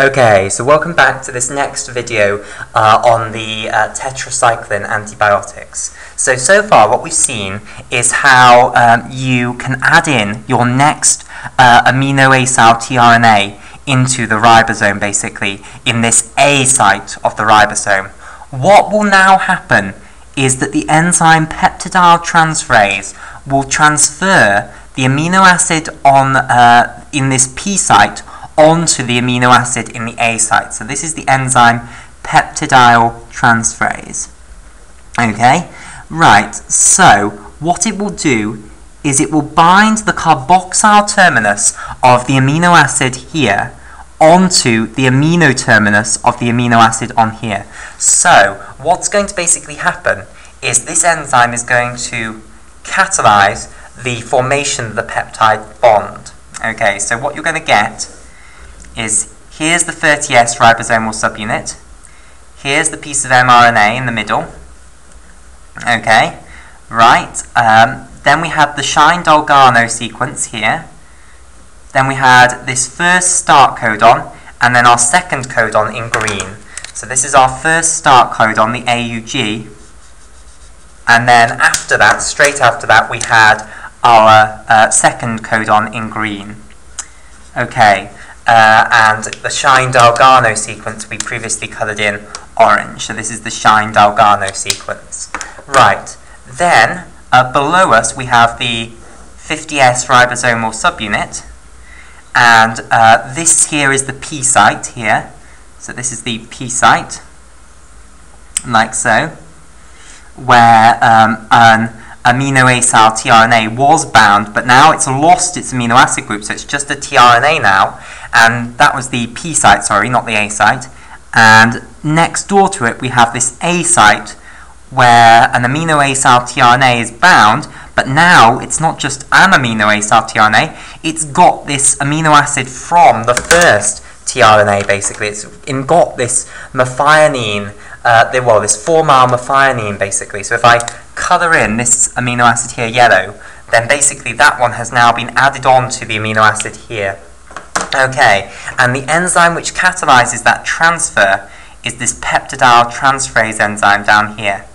Okay, so welcome back to this next video uh, on the uh, tetracycline antibiotics. So, so far what we've seen is how um, you can add in your next uh, amino acyl tRNA into the ribosome, basically, in this A site of the ribosome. What will now happen is that the enzyme peptidyl transferase will transfer the amino acid on uh, in this P site onto the amino acid in the A site. So this is the enzyme peptidyl transferase. Okay, right, so what it will do is it will bind the carboxyl terminus of the amino acid here onto the amino terminus of the amino acid on here. So what's going to basically happen is this enzyme is going to catalyze the formation of the peptide bond. Okay, so what you're going to get is here's the 30S ribosomal subunit, here's the piece of mRNA in the middle, okay, right, um, then we have the Shine-Dalgarno sequence here, then we had this first start codon, and then our second codon in green. So this is our first start codon, the AUG, and then after that, straight after that, we had our uh, second codon in green. Okay, uh, and the Shine-Dalgarno sequence we previously coloured in orange. So this is the Shine-Dalgarno sequence. Right, then uh, below us we have the 50S ribosomal subunit, and uh, this here is the P site here. So this is the P site, like so, where um, an amino acyl tRNA was bound, but now it's lost its amino acid group, so it's just a tRNA now, and that was the P site, sorry, not the A site. And next door to it, we have this A site, where an amino acyl tRNA is bound, but now it's not just an amino acyl tRNA, it's got this amino acid from the first tRNA, basically. It's got this methionine, uh, well, this formyl methionine, basically. So if I colour in this amino acid here yellow, then basically that one has now been added on to the amino acid here. Okay, and the enzyme which catalyzes that transfer is this peptidyl transferase enzyme down here.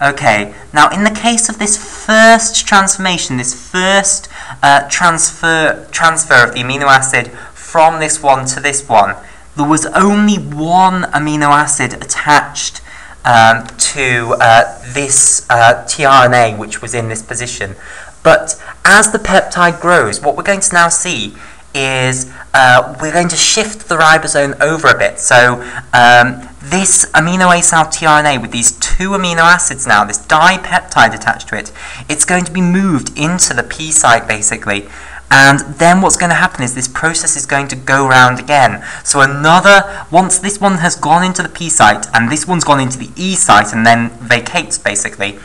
Okay, now in the case of this first transformation, this first uh, transfer, transfer of the amino acid from this one to this one, there was only one amino acid attached um, to uh, this uh, tRNA which was in this position. But as the peptide grows, what we're going to now see is uh, we're going to shift the ribosome over a bit. So um, this amino acyl tRNA with these two amino acids now, this dipeptide attached to it, it's going to be moved into the P site basically. And then what's going to happen is this process is going to go round again. So another, once this one has gone into the P site and this one's gone into the E site and then vacates basically,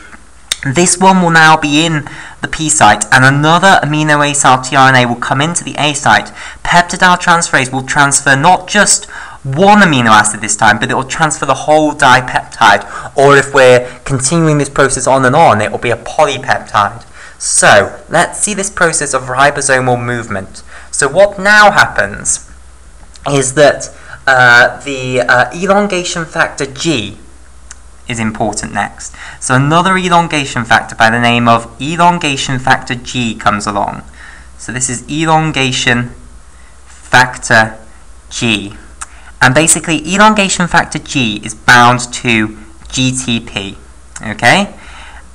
this one will now be in the P site and another amino acyl tRNA will come into the A site. Peptidyl transferase will transfer not just one amino acid this time, but it will transfer the whole dipeptide. Or if we're continuing this process on and on, it will be a polypeptide. So, let's see this process of ribosomal movement. So what now happens is that uh, the uh, elongation factor G is important next. So another elongation factor by the name of elongation factor G comes along. So this is elongation factor G. And basically elongation factor G is bound to GTP. Okay?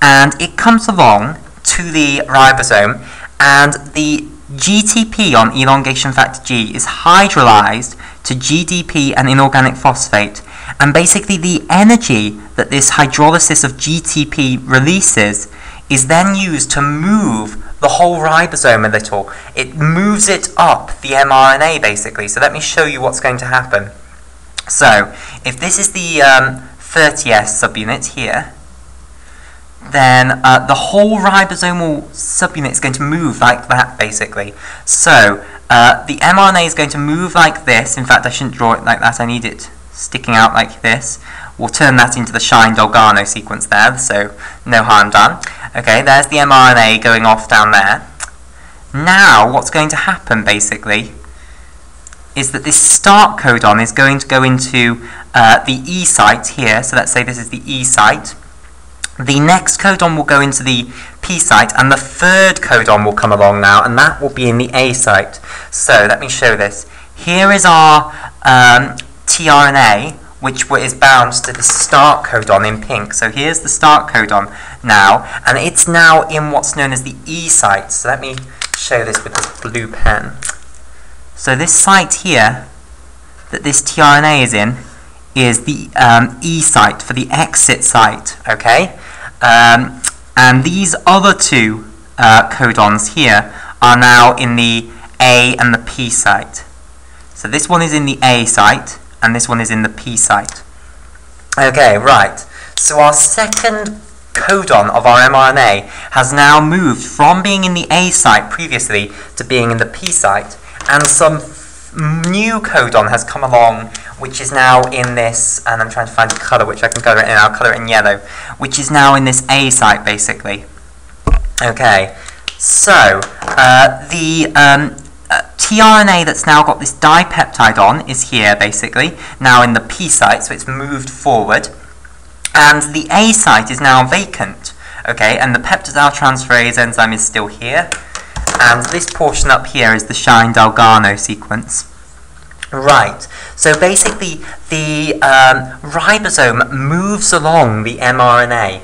And it comes along to the ribosome and the GTP on elongation factor G is hydrolyzed to GDP and inorganic phosphate and basically the energy that this hydrolysis of GTP releases is then used to move the whole ribosome a little. It moves it up the mRNA basically. So let me show you what's going to happen. So if this is the um, 30S subunit here, then uh, the whole ribosomal subunit is going to move like that basically. So uh, the mRNA is going to move like this. In fact, I shouldn't draw it like that. I need it sticking out like this. We'll turn that into the Shine-Dalgarno sequence there, so no harm done. Okay, there's the mRNA going off down there. Now, what's going to happen, basically, is that this start codon is going to go into uh, the E site here. So let's say this is the E site. The next codon will go into the P site, and the third codon will come along now, and that will be in the A site. So let me show this. Here is our um, tRNA, which is bound to the start codon in pink. So here's the start codon now, and it's now in what's known as the E site. So let me show this with this blue pen. So this site here that this tRNA is in is the um, E site for the exit site, okay? Um, and these other two uh, codons here are now in the A and the P site. So this one is in the A site, and this one is in the P site. Okay, right. So our second codon of our mRNA has now moved from being in the A site previously to being in the P site, and some new codon has come along which is now in this, and I'm trying to find a colour which I can colour it in, I'll colour it in yellow, which is now in this A site basically. Okay, so uh, the um, uh, tRNA that's now got this dipeptide on is here basically, now in the P site, so it's moved forward. And the A site is now vacant, okay, and the peptidyl transferase enzyme is still here. And this portion up here is the Shine-Dalgarno sequence. Right, so basically the um, ribosome moves along the mRNA.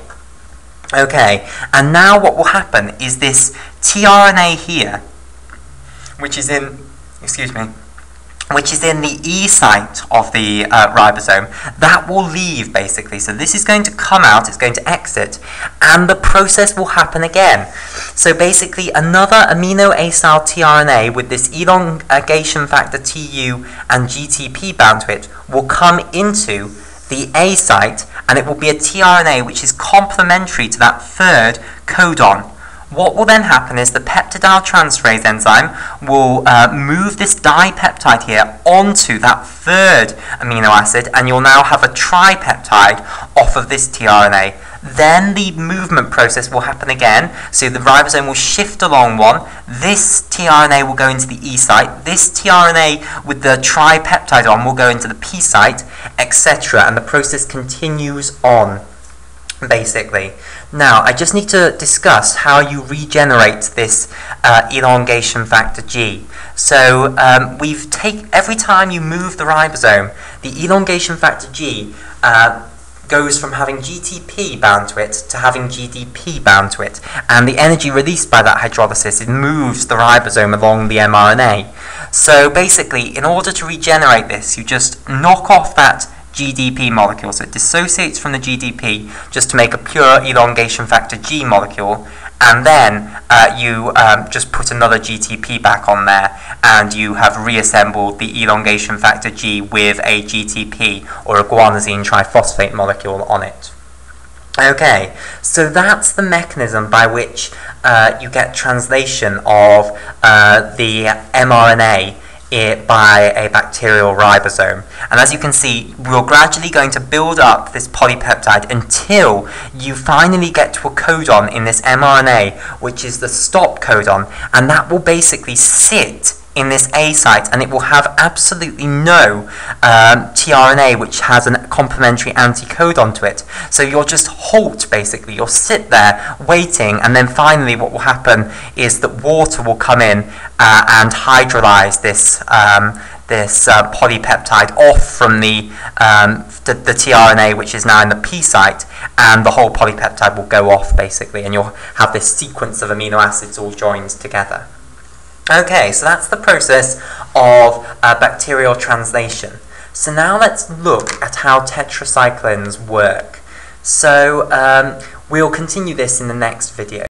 Okay, and now what will happen is this tRNA here, which is in, excuse me, which is in the E site of the uh, ribosome, that will leave basically. So this is going to come out, it's going to exit, and the process will happen again. So basically another amino acyl tRNA with this elongation factor TU and GTP bound to it will come into the A site and it will be a tRNA which is complementary to that third codon what will then happen is the peptidyl transferase enzyme will uh, move this dipeptide here onto that third amino acid, and you'll now have a tripeptide off of this tRNA. Then the movement process will happen again, so the ribosome will shift along one, this tRNA will go into the E site, this tRNA with the tripeptide on will go into the P site, etc. And the process continues on basically. Now, I just need to discuss how you regenerate this uh, elongation factor G. So, um, we've take every time you move the ribosome, the elongation factor G uh, goes from having GTP bound to it to having GDP bound to it. And the energy released by that hydrolysis, it moves the ribosome along the mRNA. So basically, in order to regenerate this, you just knock off that GDP molecule. So it dissociates from the GDP just to make a pure elongation factor G molecule, and then uh, you um, just put another GTP back on there, and you have reassembled the elongation factor G with a GTP or a guanosine triphosphate molecule on it. Okay, so that's the mechanism by which uh, you get translation of uh, the mRNA it by a bacterial ribosome. And as you can see, we're gradually going to build up this polypeptide until you finally get to a codon in this mRNA, which is the stop codon, and that will basically sit in this A site and it will have absolutely no um, tRNA which has a complementary anticodon to it. So you'll just halt basically, you'll sit there waiting and then finally what will happen is that water will come in uh, and hydrolyze this um, this uh, polypeptide off from the, um, the, the tRNA which is now in the P site and the whole polypeptide will go off basically and you'll have this sequence of amino acids all joined together. Okay, so that's the process of uh, bacterial translation. So now let's look at how tetracyclines work. So um, we'll continue this in the next video.